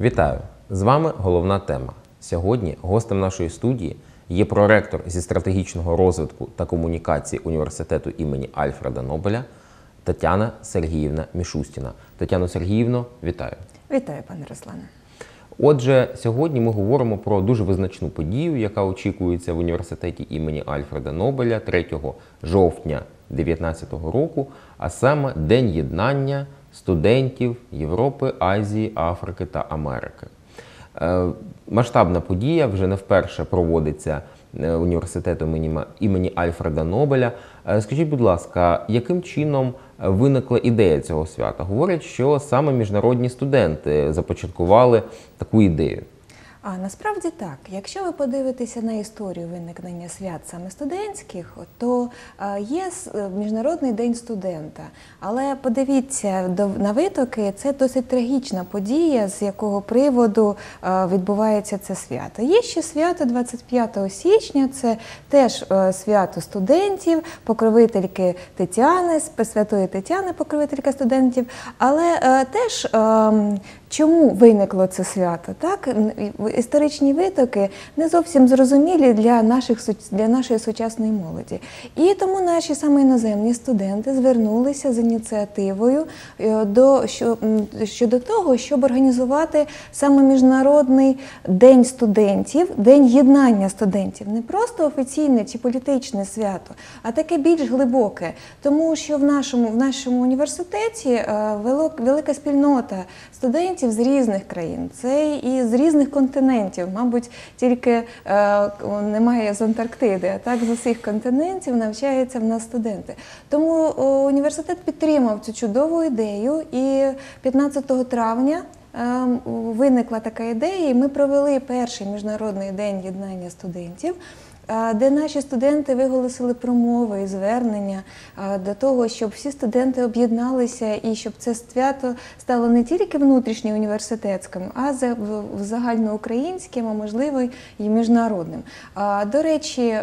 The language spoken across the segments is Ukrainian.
Вітаю! З вами головна тема. Сьогодні гостем нашої студії є проректор зі стратегічного розвитку та комунікації університету імені Альфреда Нобеля Тетяна Сергіївна Мішустіна. Тетяно Сергіївно, вітаю! Вітаю, пане Руслане. Отже, сьогодні ми говоримо про дуже визначну подію, яка очікується в університеті імені Альфреда Нобеля 3 жовтня 2019 року, а саме День єднання студентів Європи, Азії, Африки та Америки. Е, Масштабна подія вже не вперше проводиться е, університетом імені- Альфреда Нобеля. Е, Скажіть, будь ласка, яким чином виникла ідея цього свята? Говорять, що саме міжнародні студенти започаткували таку ідею. А насправді так, якщо ви подивитеся на історію виникнення свят саме студентських, то є е, Міжнародний день студента. Але подивіться на витоки, це досить трагічна подія, з якого приводу відбувається це свято. Є ще свято 25 січня, це теж е, свято студентів, покровительки Тетяни, святої Тетяни, покровителька студентів. Але е, теж ем, чому виникло це свято? Так історичні витоки не зовсім зрозумілі для наших для нашої сучасної молоді. І тому наші саме іноземні студенти звернулися з ініціативою е, до що, щодо того, щоб організувати саме міжнародний день студентів, день єднання студентів, не просто офіційне чи політичне свято, а таке більш глибоке, тому що в нашому в нашому університеті е, велика спільнота студентів з різних країн, це і з різних континентів. Мабуть, тільки е, немає з Антарктиди, а так з усіх континентів навчаються в нас студенти. Тому о, університет підтримав цю чудову ідею, і 15 травня. Ем, Виникла така ідея, і ми провели перший міжнародний день єднання студентів, е, де наші студенти виголосили промови і звернення до того, щоб всі студенти об'єдналися і щоб це свято стало не тільки внутрішньо університетським, а загальноукраїнським, а можливо і міжнародним. До речі,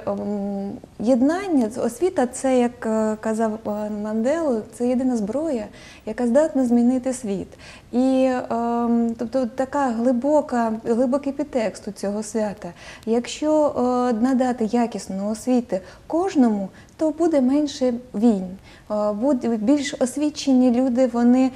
єднання, освіта це, як е, казав Мандело, це єдина зброя, яка здатна змінити світ. І ем, тобто така глибока, глибокий підтекст у цього свята. Якщо е, надати якісну освіти кожному, то буде менше війн. Е, Буде більш освічені люди, вони е,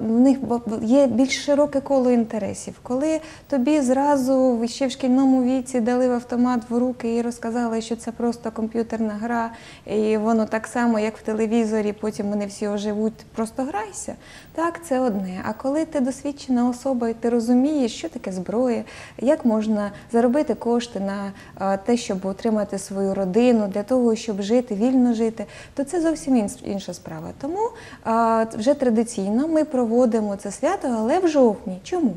в них є більш широке коло інтересів. Коли тобі зразу ще в шкільному віці дали в автомат в руки і розказали, що це просто комп'ютерна гра, і воно так само, як в телевізорі, потім вони всі оживуть, просто грайся. Так, це одне. А коли ти досвідчена особа і ти розумієш, що таке зброя, як можна заробити кошти на те, щоб отримати свою родину, для того, щоб жити, вільно жити, то це зовсім інша справа. Тому вже традиційно ми проводимо це свято, але в жовтні. Чому?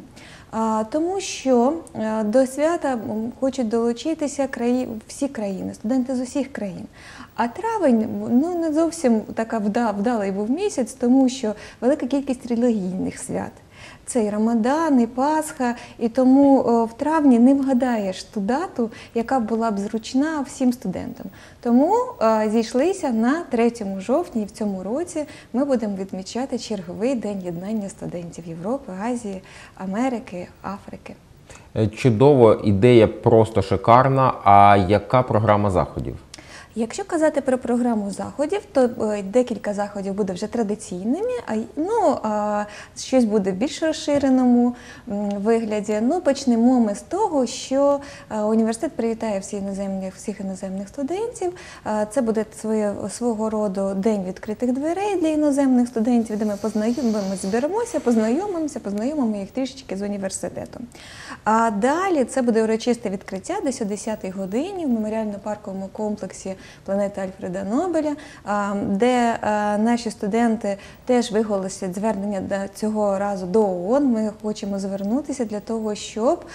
Тому що е, до свята хочуть долучитися краї... всі країни, студенти з усіх країн. А травень ну не зовсім така вдалий був місяць, тому що велика кількість релігійних свят. Це і Рамадан, і Пасха, і тому в травні не вгадаєш ту дату, яка була б зручна всім студентам. Тому е, зійшлися на 3 жовтня, і в цьому році ми будемо відмічати черговий день єднання студентів Європи, Азії, Америки, Африки. Е, Чудово, ідея просто шикарна. А яка програма заходів? Якщо казати про програму заходів, то е, декілька заходів буде вже традиційними, а ну, а, щось буде в більш розширеному вигляді. Ну, почнемо ми з того, що е, університет привітає всі іноземні, всіх іноземних студентів. Е, Це буде своє, свого роду день відкритих дверей для іноземних студентів, де ми познайомимося, зберемося, познайомимося, познайомимо їх трішечки з університетом. А далі це буде урочисте відкриття десь о 10-й годині в меморіально-парковому комплексі планети Альфреда Нобеля, де наші студенти теж виголосять звернення цього разу до ООН. Ми хочемо звернутися для того, щоб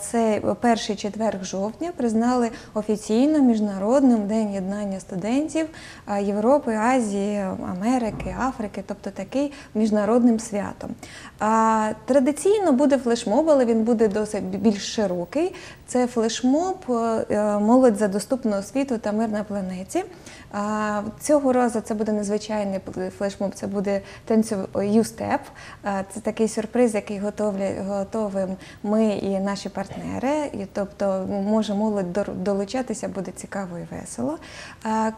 цей перший четверг жовтня признали офіційно міжнародним день єднання студентів Європи, Азії, Америки, Африки, тобто такий міжнародним святом. Традиційно буде флешмоб, але він буде досить більш широкий. Це флешмоб е, е, молодь за доступну освіту та мирне планеті. Цього разу це буде незвичайний флешмоб, це буде танцю Юстеп. Це такий сюрприз, який готовлять готовим ми і наші партнери. І, тобто може молодь долучатися, буде цікаво і весело.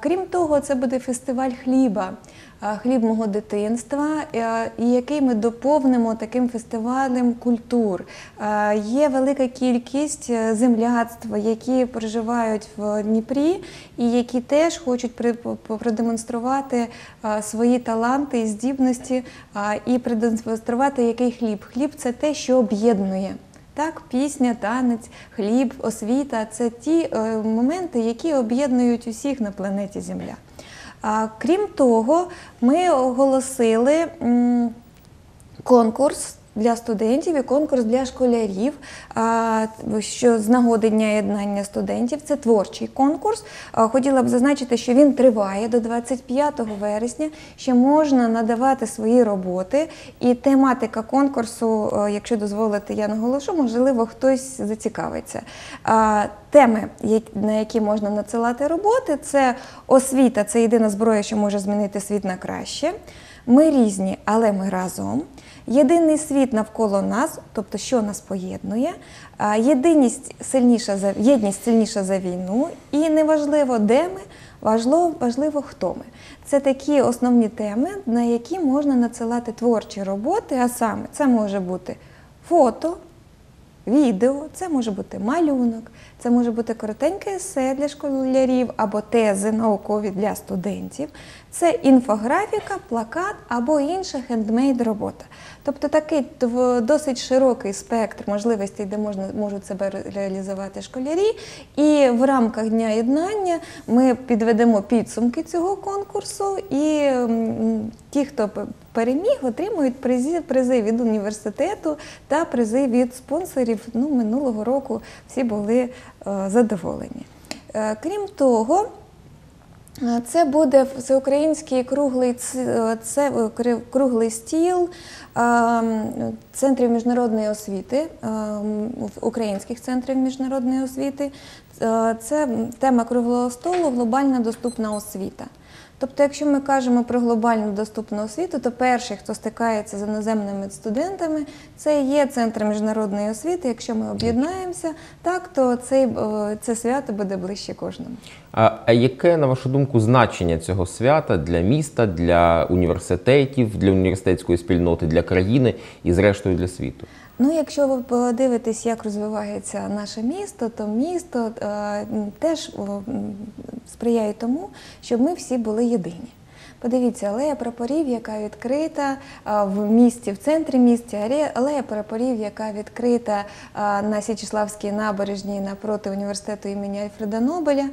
Крім того, це буде фестиваль хліба. А, Хліб мого дитинства, е, і який ми доповнимо таким фестивалем культур. Е, Є велика кількість е, земляцтва, які проживають в Дніпрі, і які теж хочуть продемонструвати е, свої таланти і здібності е, і продемонструвати який хліб. Хліб це те, що об'єднує. Так, пісня, танець, хліб, освіта це ті е, моменти, які об'єднують усіх на планеті Земля. Крім того, ми оголосили конкурс для студентів і конкурс для школярів, що з нагоди Дня єднання студентів. Це творчий конкурс. Хотіла б зазначити, що він триває до 25 вересня. Ще можна надавати свої роботи. І тематика конкурсу, е, якщо дозволите, я наголошу, можливо, хтось зацікавиться. Теми, на які можна надсилати роботи, це освіта, це єдина зброя, що може змінити світ на краще. Ми різні, але ми разом. Єдиний світ навколо нас, тобто що нас поєднує, єдиність сильніша за єдність сильніша за війну, і неважливо, де ми, важливо, важливо, хто ми. Це такі основні теми, на які можна надсилати творчі роботи. А саме це може бути фото, відео, це може бути малюнок, це може бути коротеньке есе для школярів або тези наукові для студентів. Це інфографіка, плакат або інша хендмейд робота. Тобто такий досить широкий спектр можливостей, де можна можуть себе реалізувати школярі. І в рамках дня єднання ми підведемо підсумки цього конкурсу, і ті, хто переміг, отримують призи, призи від університету та призи від спонсорів. Ну, минулого року всі були е, задоволені. Е, крім того, Е, Це буде всеукраїнський круглий це круглий стіл центрів міжнародної освіти, українських центрів міжнародної освіти. Це тема круглого столу глобальна доступна освіта. Тобто, якщо ми кажемо про глобально доступну освіту, то перший, хто стикається з іноземними студентами, це є центр міжнародної освіти. Якщо ми об'єднаємося, так то цей, е, це свято буде ближче кожному. А, а яке, на вашу думку, значення цього свята для міста, для університетів, для університетської спільноти, для країни і, зрештою, для світу? Ну, якщо ви подивитесь, як розвивається наше місто, то місто е, теж сприяє тому, щоб ми всі були єдині. Подивіться, алея прапорів, яка відкрита в місті, в центрі міста, алея- прапорів, яка відкрита на Січеславській набережній напроти університету імені Альфреда Нобеля.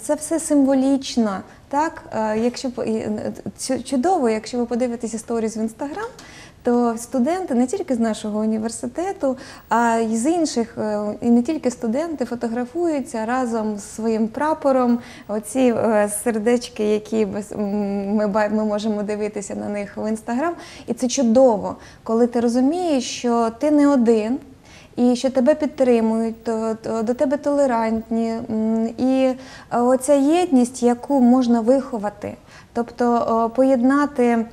Це все символічно. Так, якщо чудово, якщо ви подивитесь історію в інстаграм, то студенти не тільки з нашого університету, а й з інших, е, і не тільки студенти фотографуються разом з своїм прапором. Оці е, сердечки, які ми, можемо дивитися на них в інстаграм. І це чудово, коли ти розумієш, що ти не один. І що тебе підтримують, то, то до тебе толерантні, і е, оця єдність, яку можна виховати, тобто поєднати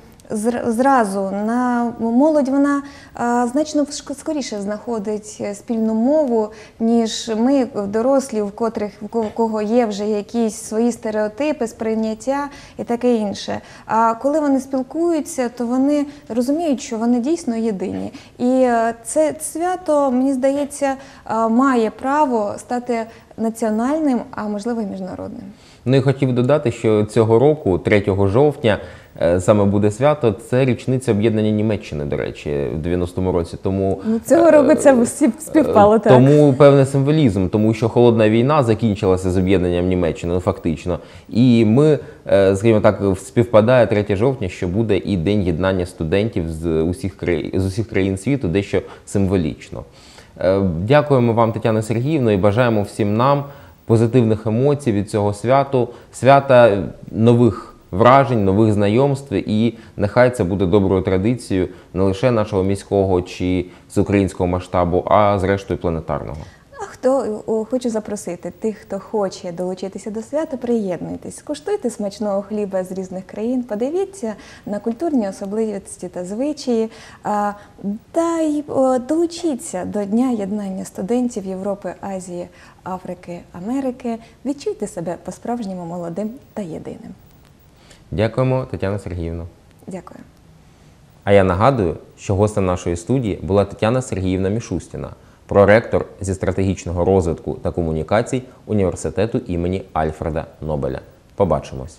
зразу на молодь, вона значно скоріше знаходить спільну мову, ніж ми, дорослі, в котрих в кого є вже якісь свої стереотипи, сприйняття і таке інше. А коли вони спілкуються, то вони розуміють, що вони дійсно єдині. І е, це свято, мені здається, е, має право стати національним, а можливо і міжнародним. Ну і хотів додати, що цього року, 3 жовтня, саме буде свято. Це річниця об'єднання Німеччини, до речі, в 90-му році. Тому Ну, цього року це всі співпало, Е, так. Тому певний символізм, тому що холодна війна закінчилася з об'єднанням Німеччини, ну, фактично. І ми, е, скажімо так, співпадає 3 жовтня, що буде і день єднання студентів з усіх країн з усіх країн світу, дещо символічно. Е, Дякуємо вам, Тетяна Сергіївна, і бажаємо всім нам позитивних емоцій від цього святу, свята нових вражень, нових знайомств, і нехай це буде доброю традицією не лише нашого міського чи всеукраїнського масштабу, а зрештою планетарного. Хто хочу запросити тих, хто хоче долучитися до свята, приєднуйтесь, куштуйте смачного хліба з різних країн, подивіться на культурні особливості та звичаї, та й долучіться до Дня єднання студентів Європи, Азії, Африки, Америки. Відчуйте себе по-справжньому молодим та єдиним. Дякуємо, Тетяна Сергіївна. Дякую. А я нагадую, що гостем нашої студії була Тетяна Сергіївна Мішустіна, проректор зі стратегічного розвитку та комунікацій університету імені Альфреда Нобеля. Побачимось!